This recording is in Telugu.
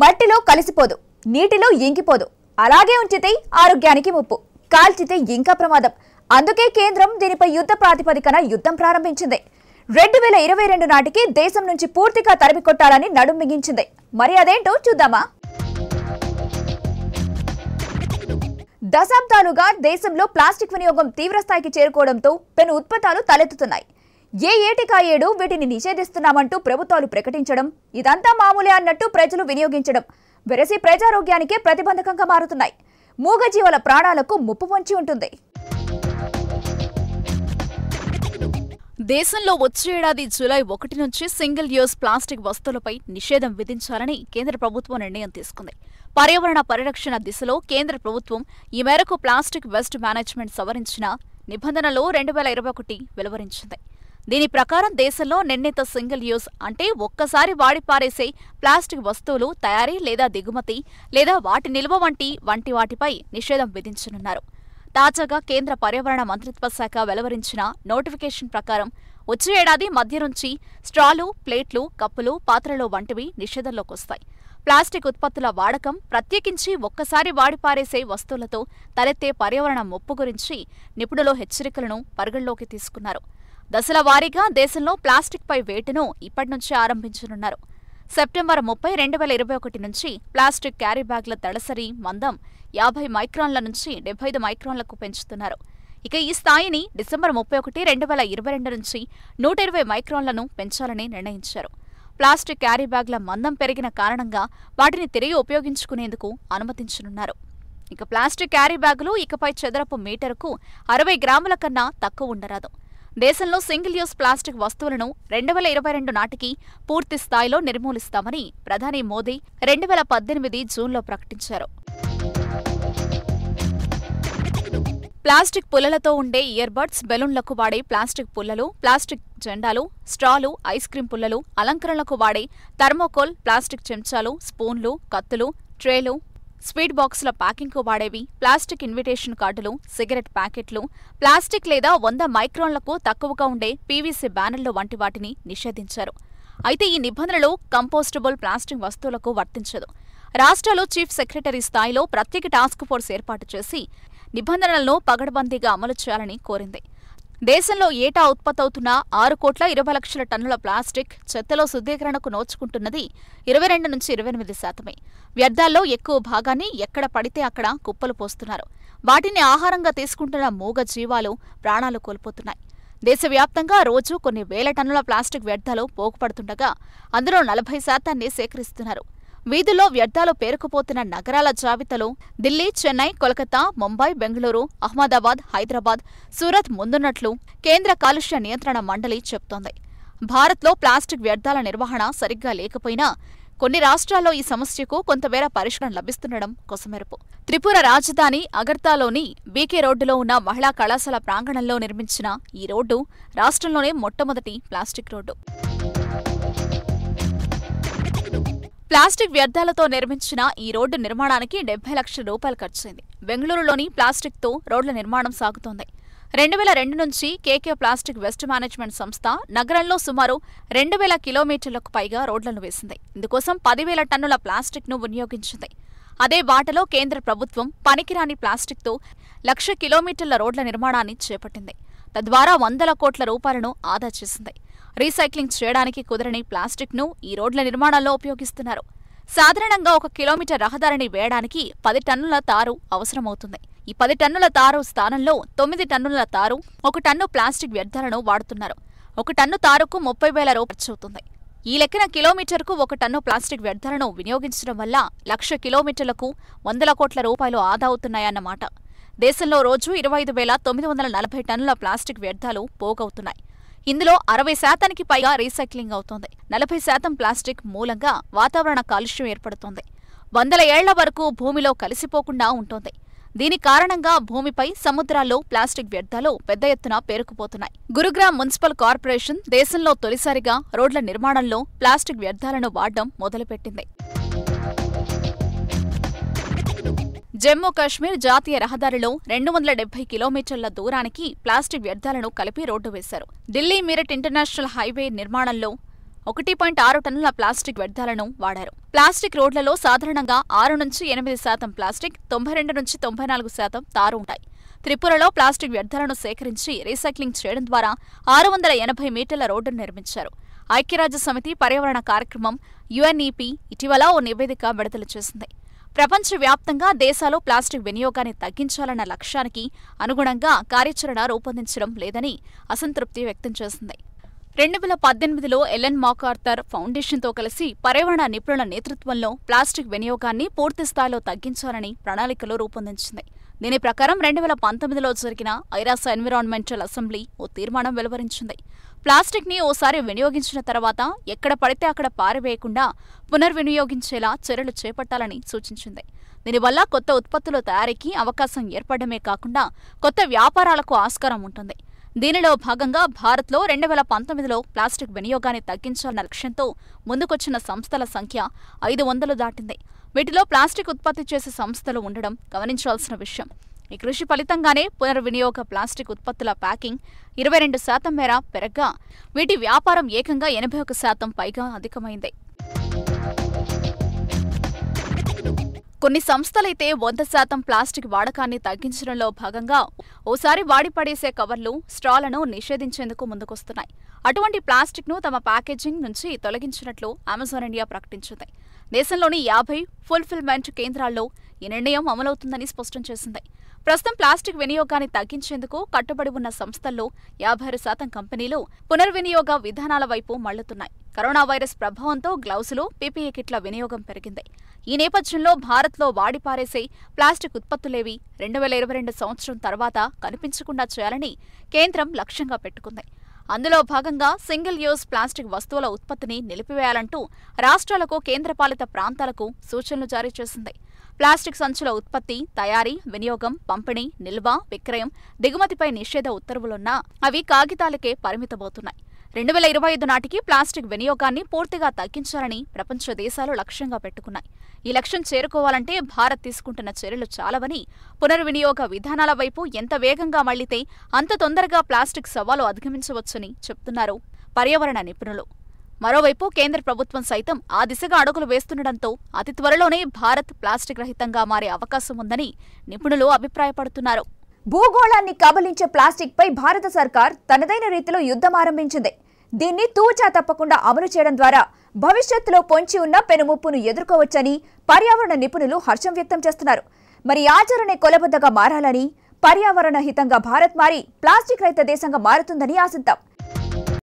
మట్టిలో కలిసిపోదు నీటిలో ఇంకిపోదు. అలాగే ఉంచితే ఆరోగ్యానికి ముప్పు కాల్చితే ఇంకా ప్రమాదం. అందుకే కేంద్రం దీనిపై యుద్ధ ప్రాతిపదికన యుద్ధం ప్రారంభించింది. రెండు వేల ఇరవై రెండు నాటికి దేశం నుంచి పూర్తిగా తరిమి కొట్టాలని నడుం మిగించింది. మరి అదేంటో చూద్దామా? దశాబ్దాలుగా దేశంలో ప్లాస్టిక్ వినియోగం తీవ్రస్థాయికి చేరుకోవడంతో పెను ఉత్పత్తాలు తలెత్తుతున్నాయి. ఏ ఏటికా ఏడు వీటిని నిషేధిస్తున్నామంటూ ప్రభుత్వాలు ప్రకటించడం ఇదంతా మామూలే అన్నట్టు ప్రజలు వినియోగించడం వెరసి ప్రజారోగ్యానికే ప్రతిబంధకంగా మారుతున్నాయి. మూగజీవుల ప్రాణాలకు ముప్పు పొంచి ఉంటుంది. దేశంలో వచ్చే ఏడాది జూలై ఒకటి నుంచి సింగిల్ యూజ్ ప్లాస్టిక్ వస్తువులపై నిషేధం విధించాలని కేంద్ర ప్రభుత్వం నిర్ణయం తీసుకుంది. పర్యావరణ పరిరక్షణ దిశలో కేంద్ర ప్రభుత్వం ఈ మేరకు ప్లాస్టిక్ వేస్ట్ మేనేజ్మెంట్ సవరించిన నిబంధనలు రెండు వేల ఇరవై ఒకటి వెలువరించింది. దీని ప్రకారం దేశంలో నిర్ణీత సింగిల్ యూజ్ అంటే ఒక్కసారి వాడి పారేసే ప్లాస్టిక్ వస్తువులు తయారీ లేదా దిగుమతి లేదా వాటి నిల్వ వంటి వంటి వాటిపై నిషేధం విధించనున్నారు. తాజాగా కేంద్ర పర్యావరణ మంత్రిత్వ శాఖ వెలువరించిన నోటిఫికేషన్ ప్రకారం వచ్చే ఏడాది మధ్య నుంచి స్ట్రాలు ప్లేట్లు కప్పులు పాత్రలు వంటివి నిషేధంలోకి వస్తాయి. ప్లాస్టిక్ ఉత్పత్తుల వాడకం ప్రత్యేకించి ఒక్కసారి వాడిపారేసే వస్తువులతో తలెత్తే పర్యావరణ ముప్పు గురించి నిపుణులు హెచ్చరికలను పరిగణలోకి తీసుకున్నారు. దశల వారీగా దేశంలో ప్లాస్టిక్పై వేటును ఇప్పటి నుంచే ఆరంభించనున్నారు. సెప్టెంబర్ ముప్పై రెండు వేల ఇరవై ఒకటి నుంచి ప్లాస్టిక్ క్యారీ బ్యాగ్ల తడసరి మందం యాభై మైక్రాన్ల నుంచి డెబ్బై ఐదు మైక్రాన్లకు పెంచుతున్నారు. ఇక ఈ స్థాయిని డిసెంబర్ ముప్పై ఒకటి రెండు వేల ఇరవై రెండు నుంచి నూట ఇరవై మైక్రాన్లను పెంచాలని నిర్ణయించారు. ప్లాస్టిక్ క్యారీ బ్యాగ్ల మందం పెరిగిన కారణంగా వాటిని తిరిగి ఉపయోగించుకునేందుకు అనుమతించనున్నారు. ఇక ప్లాస్టిక్ క్యారీ బ్యాగులు ఇకపై చదరపు మీటరుకు అరవై గ్రాముల కన్నా తక్కువ ఉండరాదు. దేశంలో సింగిల్ యూస్ ప్లాస్టిక్ వస్తువులను రెండు వేల ఇరవై రెండు నాటికి పూర్తి స్థాయిలో నిర్మూలిస్తామని ప్రధాని మోదీ రెండు వేల పద్దెనిమిది జూన్లో ప్రకటించారు. ప్లాస్టిక్ పుల్లలతో ఉండే ఇయర్బడ్స్ బెలూన్లకు వాడే ప్లాస్టిక్ పుల్లలు ప్లాస్టిక్ జెండాలు స్ట్రాలు ఐస్ క్రీం పుల్లలు అలంకరణలకు వాడే థర్మోకోల్ ప్లాస్టిక్ చెంచాలు స్పూన్లు కత్తులు ట్రేలు స్వీట్ బాక్సుల ప్యాకింగ్కు వాడేవి ప్లాస్టిక్ ఇన్విటేషన్ కార్డులు సిగరెట్ ప్యాకెట్లు ప్లాస్టిక్ లేదా వంద మైక్రాన్లకు తక్కువగా ఉండే పీవీసీ బ్యానర్లు వంటి వాటిని నిషేధించారు. అయితే ఈ నిబంధనలు కంపోస్టబుల్ ప్లాస్టిక్ వస్తువులకు వర్తించదు. రాష్ట్రాలు చీఫ్ సెక్రటరీ స్థాయిలో ప్రత్యేక టాస్క్ ఫోర్స్ ఏర్పాటు చేసి నిబంధనలను పగడబందీగా అమలు చేయాలని కోరింది. దేశంలో ఏటా ఉత్పత్తవుతున్న ఆరు కోట్ల ఇరవై లక్షల టన్నుల ప్లాస్టిక్ చెత్తలో శుద్ధీకరణకు నోచుకుంటున్నది ఇరవై రెండు నుంచి ఇరవై ఎనిమిది శాతమే. వ్యర్థాల్లో ఎక్కువ భాగాన్ని ఎక్కడ పడితే అక్కడ కుప్పలు పోస్తున్నారు. వాటిని ఆహారంగా తీసుకుంటున్న మూగ జీవాలు ప్రాణాలు కోల్పోతున్నాయి. దేశవ్యాప్తంగా రోజు కొన్ని వేల టన్నుల ప్లాస్టిక్ వ్యర్థాలు పోగుపడుతుండగా అందులో నలభై శాతాన్ని సేకరిస్తున్నారు. వీధుల్లో వ్యర్థాలు పేరుకుపోతున్న నగరాల జాబితాలో ఢిల్లీ చెన్నై కోల్కతా ముంబై బెంగళూరు అహ్మదాబాద్ హైదరాబాద్ సూరత్ ముందున్నట్లు కేంద్ర కాలుష్య నియంత్రణ మండలి చెబుతోంది భారత్లో ప్లాస్టిక్ వ్యర్థాల నిర్వహణ సరిగ్గా లేకపోయినా కొన్ని రాష్ట్రాల్లో ఈ సమస్యకు కొంతమేర పరిష్కారం లభిస్తుండడం కొసమెరుపు. త్రిపుర రాజధాని అగర్తాలోని బీకే రోడ్డులో ఉన్న మహిళా కళాశాల ప్రాంగణంలో నిర్మించిన ఈ రోడ్డు రాష్ట్రంలోనే మొట్టమొదటి ప్లాస్టిక్ రోడ్డు. ప్లాస్టిక్ వ్యర్థాలతో నిర్మించిన ఈ రోడ్డు నిర్మాణానికి డెబ్బై లక్షల రూపాయలు ఖర్చయింది. బెంగళూరులోని ప్లాస్టిక్తో రోడ్ల నిర్మాణం సాగుతోంది. రెండు వేల రెండు నుంచి కేకే ప్లాస్టిక్ వెస్ట్ మేనేజ్మెంట్ సంస్థ నగరంలో సుమారు రెండు వేల కిలోమీటర్లకు పైగా రోడ్లను వేసింది. ఇందుకోసం పదివేల టన్నుల ప్లాస్టిక్ను వినియోగించింది. అదే బాటలో కేంద్ర ప్రభుత్వం పనికిరాని ప్లాస్టిక్తో లక్ష కిలోమీటర్ల రోడ్ల నిర్మాణాన్ని చేపట్టింది. తద్వారా వందల కోట్ల రూపాయలను ఆదా చేసింది. రీసైక్లింగ్ చేయడానికి కుదరని ప్లాస్టిక్ను ఈ రోడ్ల నిర్మాణంలో ఉపయోగిస్తున్నారు. సాధారణంగా ఒక కిలోమీటర్ రహదారిని వేయడానికి పది టన్నుల తారు అవసరమవుతుంది. ఈ పది టన్నుల తారు స్థానంలో తొమ్మిది టన్నుల తారు ఒక టన్ను ప్లాస్టిక్ వ్యర్థాలను వాడుతున్నారు. ఒక టన్ను తారుకు ముప్పై వేల రూపాయలు ఈ లెక్కన కిలోమీటర్కు ఒక టన్ను ప్లాస్టిక్ వ్యర్థాలను వినియోగించడం వల్ల లక్ష కిలోమీటర్లకు వందల కోట్ల రూపాయలు ఆదా అవుతున్నాయన్నమాట. దేశంలో రోజు ఇరవై ఐదు వేల తొమ్మిది వందల నలభై టన్నుల ప్లాస్టిక్ వ్యర్థాలు పోగవుతున్నాయి. ఇందులో అరవై శాతానికి పైగా రీసైక్లింగ్ అవుతోంది. నలభై శాతం ప్లాస్టిక్ మూలంగా వాతావరణ కాలుష్యం ఏర్పడుతోంది. వందల ఏళ్ళ వరకు భూమిలో కలిసిపోకుండా ఉంటోంది. దీని కారణంగా భూమిపై సముద్రాల్లో ప్లాస్టిక్ వ్యర్థాలు పెద్ద ఎత్తున పేరుకుపోతున్నాయి. గురుగ్రామ్ మున్సిపల్ కార్పొరేషన్ దేశంలో తొలిసారిగా రోడ్ల నిర్మాణంలో ప్లాస్టిక్ వ్యర్థాలను వాడడం మొదలుపెట్టింది. జమ్మూ కాశ్మీర్ జాతీయ రహదారిలో రెండు వందల డెబ్బై కిలోమీటర్ల దూరానికి ప్లాస్టిక్ వ్యర్థాలను కలిపి రోడ్డు వేశారు. ఢిల్లీ మీరట్ ఇంటర్నేషనల్ హైవే నిర్మాణంలో ఒకటి పాయింట్ ఆరు టన్నుల ప్లాస్టిక్ వ్యర్థాలను వాడారు. ప్లాస్టిక్ రోడ్లలో సాధారణంగా ఆరు నుంచి ఎనిమిది శాతం ప్లాస్టిక్ తొంభై రెండు నుంచి తొంభై నాలుగు శాతం తారు ఉంటాయి. త్రిపురలో ప్లాస్టిక్ వ్యర్థాలను సేకరించి రీసైక్లింగ్ చేయడం ద్వారా ఆరు వందల ఎనభై మీటర్ల రోడ్డును నిర్మించారు. ఐక్యరాజ్య సమితి పర్యావరణ కార్యక్రమం యుఎన్ఈపి ఇటీవల ఓ నివేదిక విడుదల చేసింది. ప్రపంచవ్యాప్తంగా దేశాలు ప్లాస్టిక్ వినియోగాన్ని తగ్గించాలన్న లక్ష్యానికి అనుగుణంగా కార్యాచరణ రూపొందించడం లేదని అసంతృప్తి వ్యక్తం చేసింది. రెండు వేల పద్దెనిమిదిలో ఎలెన్ మాకార్థర్ ఫౌండేషన్తో కలిసి పర్యావరణ నిపుణుల నేతృత్వంలో ప్లాస్టిక్ వినియోగాన్ని పూర్తి స్థాయిలో తగ్గించాలని ప్రణాళికలు రూపొందించింది. దీని ప్రకారం రెండు వేల పంతొమ్మిదిలో జరిగిన ఐరాస ఎన్విరాన్మెంటల్ అసెంబ్లీ ఓ తీర్మానం వెలువరించింది. ప్లాస్టిక్ని ఓసారి వినియోగించిన తర్వాత ఎక్కడ పడితే అక్కడ పారివేయకుండా పునర్వినియోగించేలా చర్యలు చేపట్టాలని సూచించింది. దీనివల్ల కొత్త ఉత్పత్తుల తయారీకి అవకాశం ఏర్పడమే కాకుండా కొత్త వ్యాపారాలకు ఆస్కారం ఉంటుంది. దీనిలో భాగంగా భారత్లో రెండు వేల పంతొమ్మిదిలో ప్లాస్టిక్ వినియోగాన్ని తగ్గించాలన్న లక్ష్యంతో ముందుకొచ్చిన సంస్థల సంఖ్య ఐదు వందలు దాటింది. వీటిలో ప్లాస్టిక్ ఉత్పత్తి చేసే సంస్థలు ఉండడం గమనించాల్సిన విషయం. ఈ కృషి ఫలితంగానే పునర్వినియోగ ప్లాస్టిక్ ఉత్పత్తుల ప్యాకింగ్ ఇరవై రెండు శాతం మేర పెరగ్గా వీటి వ్యాపారం ఏకంగా ఎనభై ఒక శాతం పైగా అధికమైంది. కొన్ని సంస్థలైతే వంద శాతం ప్లాస్టిక్ వాడకాన్ని తగ్గించడంలో భాగంగా ఓసారి వాడి పడేసే కవర్లు స్ట్రాలను నిషేధించేందుకు ముందుకొస్తున్నాయి. అటువంటి ప్లాస్టిక్ను తమ ప్యాకేజింగ్ నుంచి తొలగించినట్లు అమెజాన్ ఇండియా ప్రకటించింది. దేశంలోని యాభై ఫుల్ఫిల్మెంట్ కేంద్రాల్లో ఈ నిర్ణయం అమలవుతుందని స్పష్టం చేసింది. ప్రస్తుతం ప్లాస్టిక్ వినియోగాన్ని తగ్గించేందుకు కట్టుబడి ఉన్న సంస్థల్లో యాభై ఆరు శాతం కంపెనీలు పునర్వినియోగ విధానాల వైపు మళ్ళుతున్నాయి కరోనా వైరస్ ప్రభావంతో గ్లౌజులు పీపీఈ కిట్ల వినియోగం పెరిగింది. ఈ నేపథ్యంలో భారత్లో వాడిపారేసే ప్లాస్టిక్ ఉత్పత్తులేవి రెండు వేల ఇరవై రెండు సంవత్సరం తర్వాత కనిపించకుండా చేయాలని కేంద్రం లక్ష్యంగా పెట్టుకుంది. అందులో భాగంగా సింగిల్ యూజ్ ప్లాస్టిక్ వస్తువుల ఉత్పత్తిని నిలిపివేయాలంటూ రాష్ట్రాలకు కేంద్రపాలిత ప్రాంతాలకు సూచనలు జారీ చేసింది. ప్లాస్టిక్ సంచుల ఉత్పత్తి తయారీ వినియోగం పంపిణీ నిల్వ విక్రయం దిగుమతిపై నిషేధ ఉత్తర్వులున్నా అవి కాగితాలకే పరిమితమవుతున్నాయి. రెండు వేల ఇరవై ఐదు నాటికి ప్లాస్టిక్ వినియోగాన్ని పూర్తిగా తగ్గించాలని ప్రపంచ దేశాలు లక్ష్యంగా పెట్టుకున్నాయి. ఈ లక్ష్యం చేరుకోవాలంటే భారత్ తీసుకుంటున్న చర్యలు చాలవని పునర్వినియోగ విధానాల వైపు ఎంత వేగంగా మళ్ళితే అంత తొందరగా ప్లాస్టిక్ సవాలు అధిగమించవచ్చని చెప్తున్నారు పర్యావరణ నిపుణులు. మరోవైపు కేంద్ర ప్రభుత్వం సైతం ఆ దిశగా అడుగులు వేస్తుండటంతో అతి త్వరలోనే భారత్ ప్లాస్టిక్ రహితంగా మారే అవకాశం ఉందని నిపుణులు అభిప్రాయపడుతున్నారు. భూగోళాన్ని కబలించే ప్లాస్టిక్ పై భారత సర్కార్ తనదైన రీతిలో యుద్ధం ఆరంభించింది. దీన్ని తూచా తప్పకుండా అమలు చేయడం ద్వారా భవిష్యత్తులో పొంచి ఉన్న పెనుముప్పును ఎదుర్కోవచ్చని పర్యావరణ నిపుణులు హర్షం వ్యక్తం చేస్తున్నారు. మరి ఆచరణే కొలబద్దగా మారాలని పర్యావరణ హితంగా భారత్ మారి ప్లాస్టిక్ రహిత దేశంగా మారుతుందని ఆశిద్దాం.